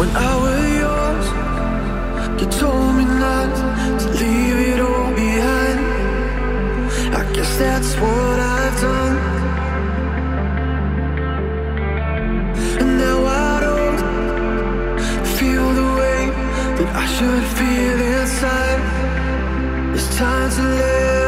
When I was yours, you told me not to leave it all behind. I guess that's what I've done. And now I don't feel the way that I should feel inside. It's time to live.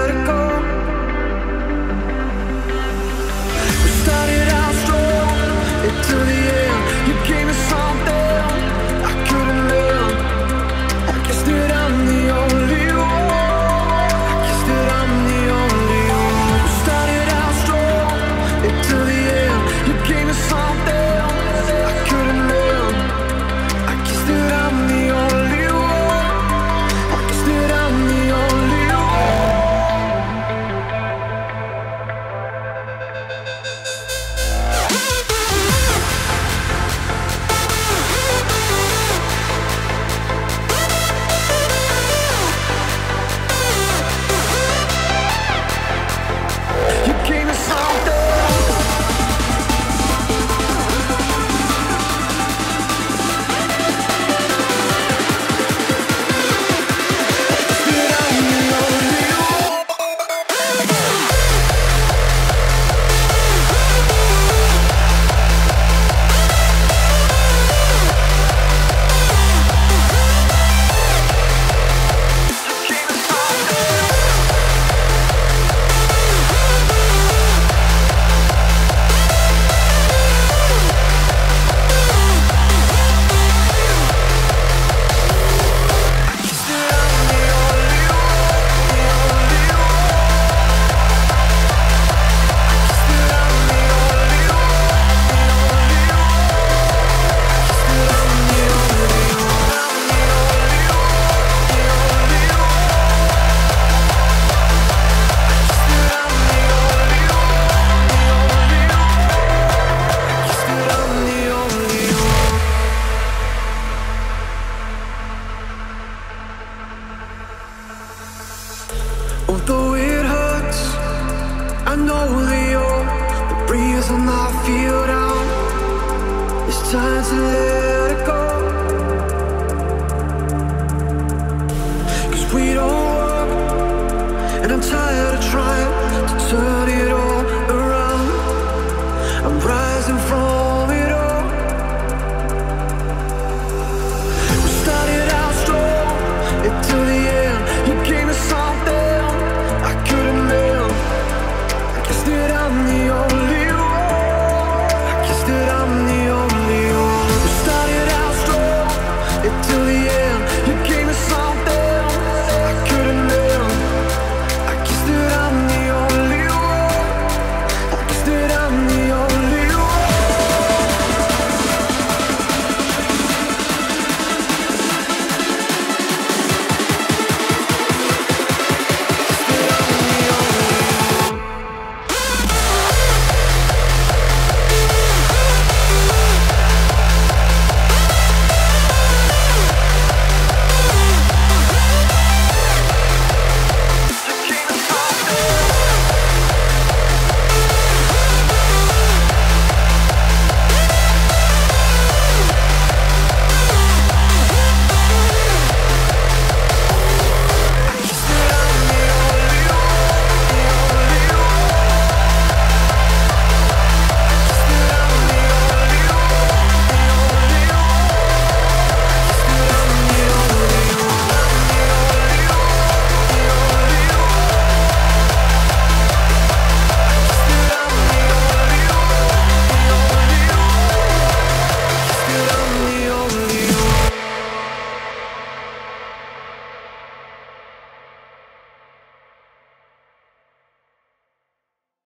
will not feel down. It's time to live.